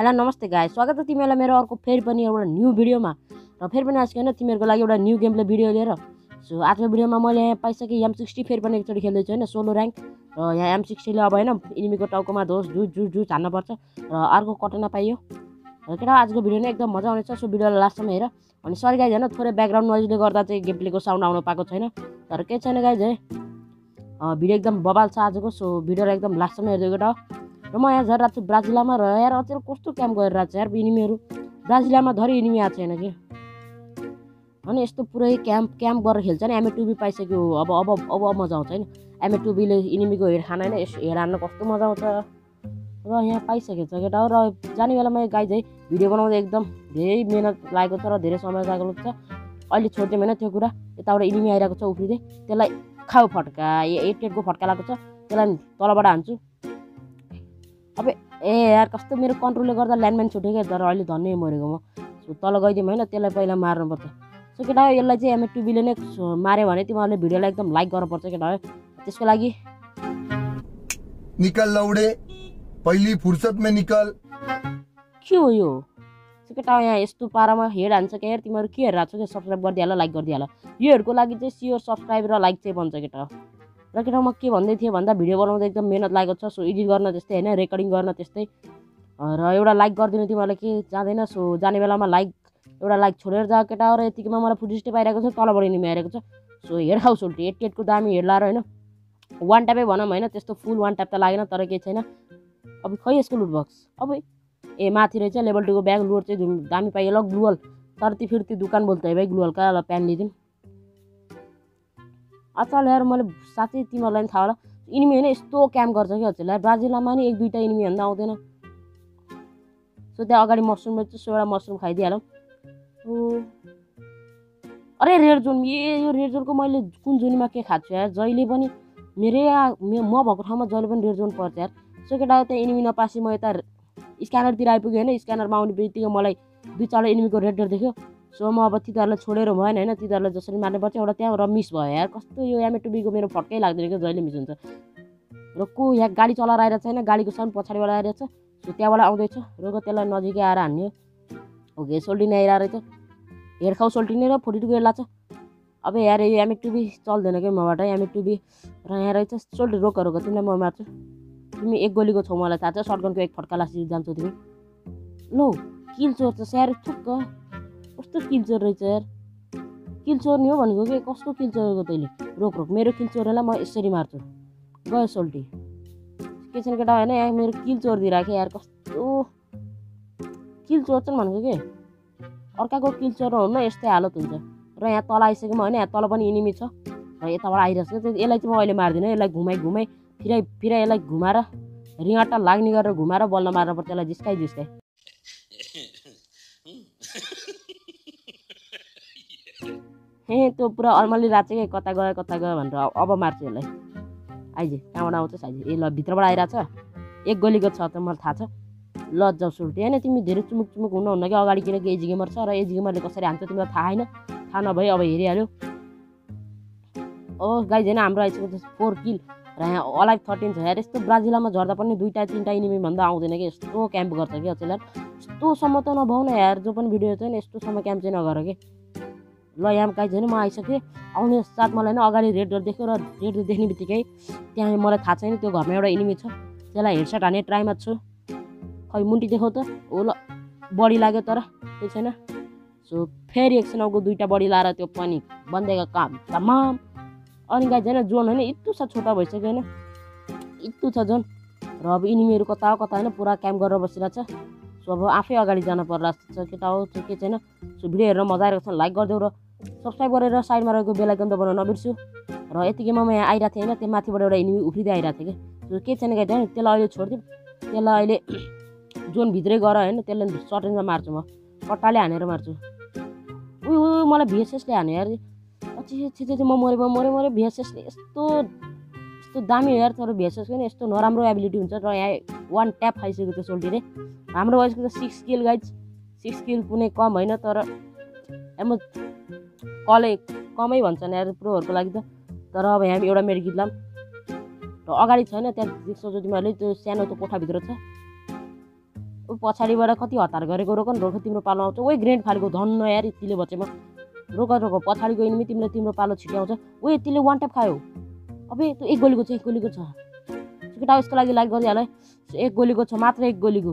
High नमस्ते गाई स्वागत छ तिमीहरूलाई मेरो अर्को फेरि पनि एउटा न्यू भिडियोमा र फेरि पनि आज होइन तिमीहरूको लागि एउटा न्यू गेमले भिडियो लिएर। सो आजको भिडियोमा मैले यहाँ पाइसकेँ एम सिक्सटी फेरि पनि एकचोटि खेल्दैछु होइन सोलो ऱ्याङ्क र यहाँ एम सिक्सटीले अब होइन इनिमीको टाउकोमा धोस जु जु जु हान्नुपर्छ र अर्को कटना पाइयो। र केटा आजको भिडियो नै एकदम मजा आउनेछ। सो भिडियोलाई लास्टसम्म हेर। अनि सरी गाइज होइन थोरै ब्याकग्राउन्ड नोइजले गर्दा चाहिँ गेम प्लेको साउन्ड आउनु पाएको छैन। तर केही छैन गाइज है। भिडियो एकदम बबाल छ आजको। सो भिडियोलाई एकदम लास्टसम्म हेरिदिएको केटा। र म यहाँ झरेको छु ब्राजिलामा र यार अचेल कस्तो क्याम्प गरिरहेको छ यार इनिमीहरू? ब्राजिलियामा धरि इनिमी आएको छैन कि? अनि यस्तो पुरै क्याम्प क्याम्प गरेर खेल्छ नि एमए टुबी पाइसक्यो। अब अब अब मजा आउँछ होइन एमए टुबीले इनिमीको हेड खाना होइन यस हेड हान्न कस्तो मजा आउँछ। र यहाँ पाइसकेको छ केटा। हो र जाने बेलामा गाई चाहिँ भिडियो बनाउँदा एकदम धेरै मिहिनेत लागेको छ र धेरै समय लागेको छ। अहिले छोडिदिउँ होइन त्यो कुरा। यताबाट इनिमी आइरहेको छ उफ्रिँदै। त्यसलाई खाऊ फट्का। एट एटको फट्का लगाएको छ। त्यसलाई तलबाट हान्छु। अब ए यार कस्तो मेरो कन्ट्रोलले गर्दा ल्यान्डमाइन छुट्यो क्या तर अहिले धन्नै मरेको म। तल गइदिउँ होइन त्यसलाई पहिला मार्नुपर्छ सो केटा हो यसलाई चाहिँ एमए टुबीले नै माऱ्यो भने तिमीहरूले भिडियोलाई एकदम लाइक गर्नुपर्छ केटा हो त्यसको लागि निकल लौड़े पहली फुर्सत में निकल। के हो यो? सो केटा हो यहाँ यस्तो पारामा हेड हान्छ क्या यार तिमीहरू के हेरिरहेको छौ क्या? सब्सक्राइब गरिदिइहाल लाइक गरिदिइहाल योहरूको लागि चाहिँ सियोर सब्सक्राइब र लाइक चाहिँ बन्छ केटा हो र केटा म के भन्दै थिएँ भन्दा भिडियो बनाउँदा एकदम मिहिनेत लागेको छ सो एडिट गर्न त्यस्तै होइन रेकर्डिङ गर्न त्यस्तै। र एउटा लाइक गरिदिनु तिमीहरूलाई के जाँदैन सो जाने बेलामा लाइक एउटा लाइक छोडेर जा केटा र यतिकैमा मलाई फुटिस्टे पाइरहेको छ तलबाट निमी आइरहेको छ। सो हेड हाउस होल्टी एट एटको दामी हेड होइन। वान ट्यापै भनौँ होइन त्यस्तो फुल वान ट्याप त लागेन तर केही छैन। अब खै यसको लुट बक्स अब ए माथि रहेछ लेभल टूको ब्याग लुट चाहिँ दामी पाइयो ल ग्लुवल तर ती फिर ती दुकान बोल्छ है भाइ ग्लुवल का ल प्यान लिदिउँ। अचल यार मैले साँच्चै तिमीहरूलाई पनि थाहा होला। इनिमी होइन यस्तो क्याम्प गर्छ कि हजुर यार ब्राजिलमा नि एक दुईवटा इनिमी भन्दा आउँदैन। सो त्यहाँ अगाडि मसरुम रहेछ सो एउटा मसरुम खाइदिइहालौँ। अरे रेड जोन ए यो रेड जोनको मैले कुन जोनीमा के खाएको छु यार? जहिले पनि मेरै म भएको ठाउँमा जहिले पनि रेड जोन पर्छ यार। सो केटा त्यहाँ इनिमी नपासी म यता स्क्यानरतिर आइपुगेँ होइन। स्क्यानरमा आउने बित्तिकै मलाई दुई चारवटा इनिमीको रेड रेड देख्यो। सो म अब तिनीहरूलाई छोडेर भएन होइन? तिनीहरूलाई जसरी मार्नुपर्छ एउटा त्यहाँ र मिस भयो यार। कस्तो यो एमएटुबीको मेरो फट्कै लाग्दैन क्या जहिले मिस हुन्छ। र को यहाँ गाडी चलाएर आइरहेको छैन गाडीको साउन्ड पछाडिबाट आइरहेको छ सो त्यहाँबाट आउँदैछ। रोग त्यसलाई नजिकै आएर हान्ने हो। ओके सोल्टिने आइरहेको रहेछ। हेड खाउ सोल्टिने र फोर्टी टूको लाग्छ अब यार यो एमएटुबी चल्दैन क्या मबाट एमएटुबी र यहाँ रहेछ सोल्टी रोक रोक तिमीलाई म मार्छु। तिमी एक गोलीको छौ मलाई थाहा छ सर्टगनको एक फट्का लासी जान्छौ तिमी। लो किल चोर त स्याहार थुक्क कस्तो किल चोर रहेछ यार? किल चोर्ने हो भनेको के? कस्तो किल चोरेको तैँले? रोक रोक। मेरो किल चोरेलाई म यसरी मार्छु। गयो सोल्टी। के छैन केटा होइन यहाँ मेरो किल चोरिदिइराखेँ यार कस्तो? किल चोर्छन् भनेको के? अर्काको किल चोर हुन्न यस्तै हालत हुन्छ। र यहाँ तल आइसक्यौँ होइन यहाँ तल पनि इनिमी छ। र यताबाट आइरहेको छ। यसलाई चाहिँ म अहिले मार्दिनँ। यसलाई घुमाइ घुमाइ फिराइ फिराइ यसलाई घुमाएर रिङाटा लाग्ने गरेर घुमाएर बल्ल मार्नु पर्छ। यसलाई जिस्काइ जिस्काइ। हे त्यो पुरा अल्मली राख्छ कि? कता गयो कता गयो भनेर अब- मार्छु यसलाई। आइज कहाँबाट आउँछ आइज ए ल भित्रबाट आइरहेको छ एक गोलीको छ त मलाई थाहा छ। ल जाउ होइन तिमी धेरै चुमुक चुमुक हुनुहुन्न कि अगाडि किनकि एजी गेमर छ? र एजी गेमरले कसरी हान्छ तिमीलाई थाहा छैन थाहा नभए अब हेरिहाल्यो। ओ गाई होइन हाम्रो आइसकेको छ फोर किल। र यहाँ अलाइभ थर्टिन छ। यार यस्तो ब्राजिलमा झर्दा पनि दुईवटा तिनवटा इनिमी भन्दा आउँदैन कि? यस्तो क्याम्प गर्छ कि अचेल यस्तोसम्म त न यार। जो पनि भिडियो छ नि यस्तोसम्म क्याम्प चाहिँ नगर कि? ल यहाँ छैन म आइसकेँ। आउने साथ मलाई नै अगाडि रेड डर देख्यो र रेड डर देख्ने बित्तिकै त्यहाँ मलाई थाहा छैन त्यो घरमा एउटा इनिमी छ। त्यसलाई हेडसट हाने ट्राईमा छु। खै मुन्टी देखाउ त हो ल बडी लाग्यो तर त्यो छैन। सो फेरि एकछिन आउको दुइटा बडी लाएर त्यो पनि बन्देको काम तमाम। अनि गाई छैन जोन होइन यत्रो छ छोटा भइसक्यो होइन। यत्रो छ जोन। र अब इनिमीहरू कता कता होइन पुरा क्याम्प गरेर बसिरहेको छ सो अब आफै अगाडि जानु पर्ला छ केटा हो के छैन। सो भिडियो हेरेर मजा आइरहेको छ लाइक गरिदेऊ र सब्सक्राइब गरेर साइडमा रहेको बेलायकन दबाउन नबिर्सु र यतिकैमा म यहाँ आइरहेको थिएँ होइन त्यो माथिबाट एउटा इनिमी उफ्रिँदै आइरहेको थिएँ कि सो के छैन गाई होइन त्यसलाई अहिले छोडिदिउँ त्यसलाई अहिले जोनभित्रै गर होइन त्यसलाई सर्ट मार्छु म कट्टाले हानेर मार्छु उयो मलाई भिएसएसले हान्यो यार पछि छिटो म मऱ्यो म मऱ्यो मऱ्यो भिएसएसले यस्तो यस्तो दामी यार तर भिएसएसको नि यस्तो नराम्रो एबिलिटी हुन्छ र यहाँ वान ट्याप खाइसक्यो त्यो सोल्टीले हाम्रो वयसको त six kill guys six kill कुनै कम होइन तर एम कलै कमै भन्छन् यार प्रोहरूको लागि त। तर अब यहाँ एउटा मेडिकिट लाम। र अगाडि छैन त्यहाँ देख्छौ तिमीहरूले त्यो सानो त्यो कोठाभित्र छ। ऊ पछाडिबाट कति हतार गरेको रोक न रोक तिम्रो पालो आउँछ। ओइ ग्रेन्ड फालेको धन्न यार यतिले बचेमा रोक रोक पछाडि गयो भने तिमीले तिम्रो पालो छिटो आउँछ ओ यतिले वान ट्याप खायो। अबे त्यो एक गोलीको छ एक गोलीको छ। केटा यसको लागि लाइक गरिहाल एक गोलीको छ मात्र एक गोलीको।